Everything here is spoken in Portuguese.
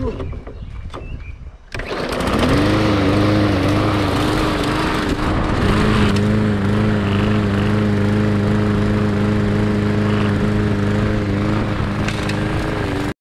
tudo.